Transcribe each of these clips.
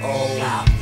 Oh.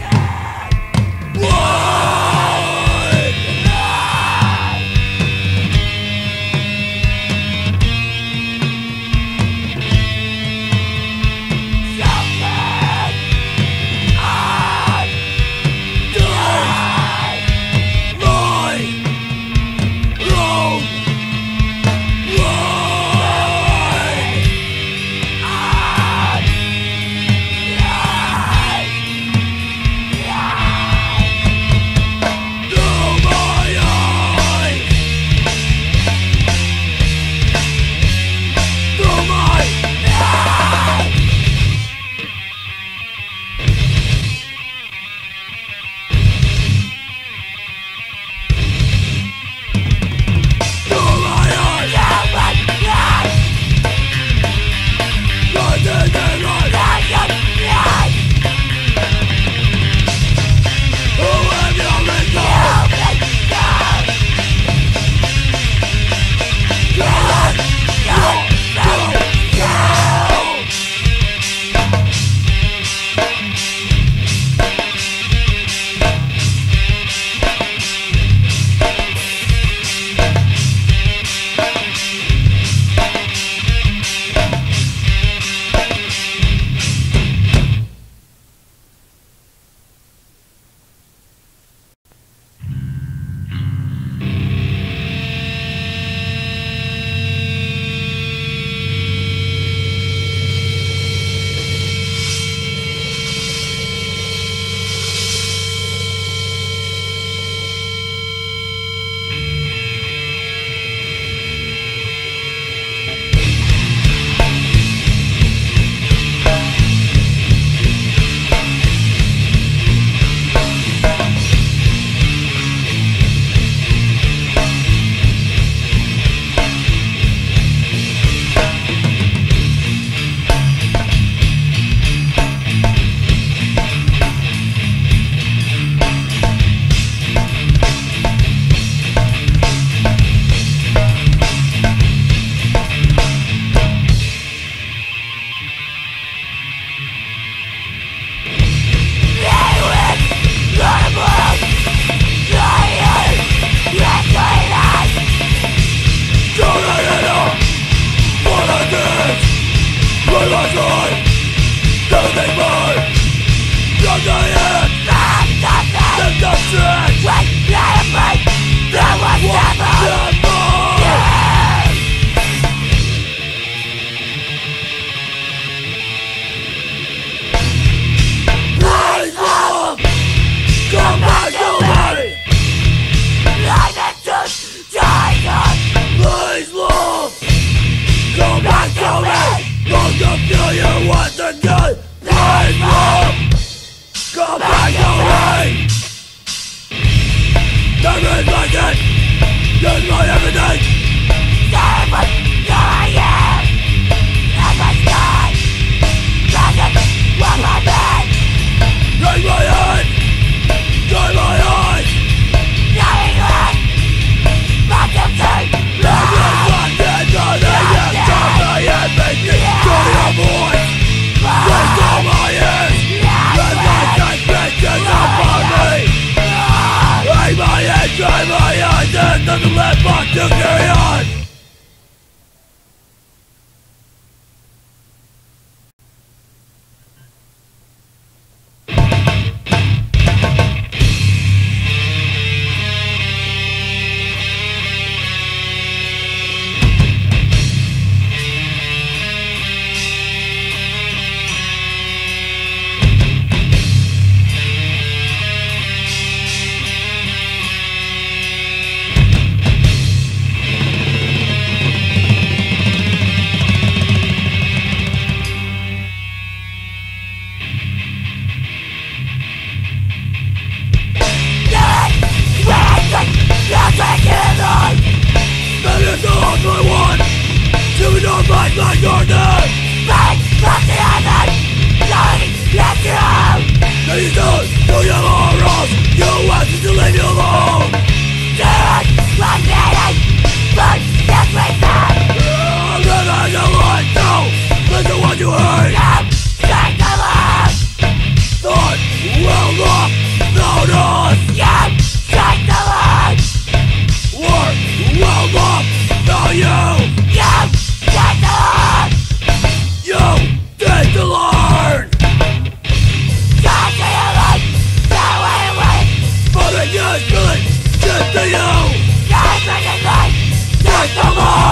とも